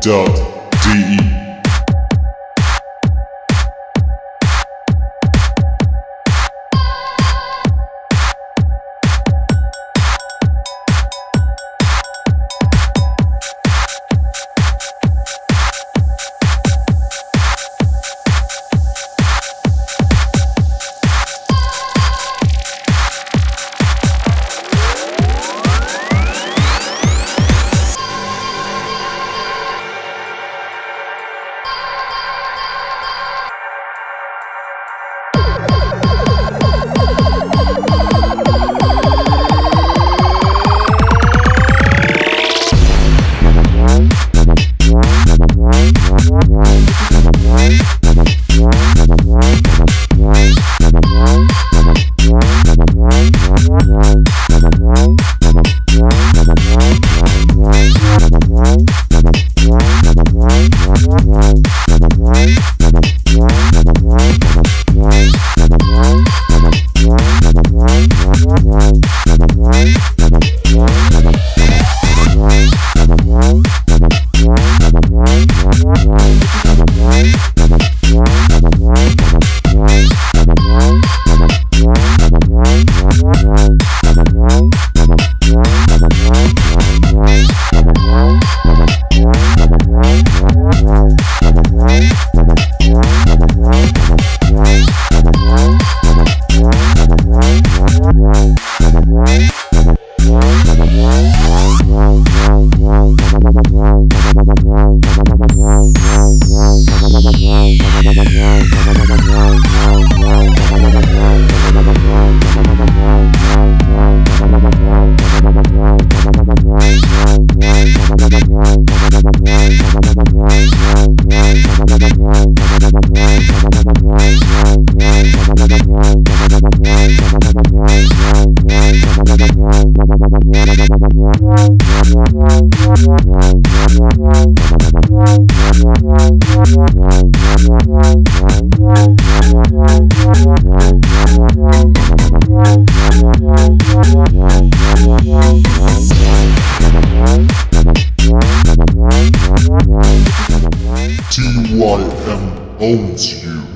dot de. TYM.de. TYM owns you.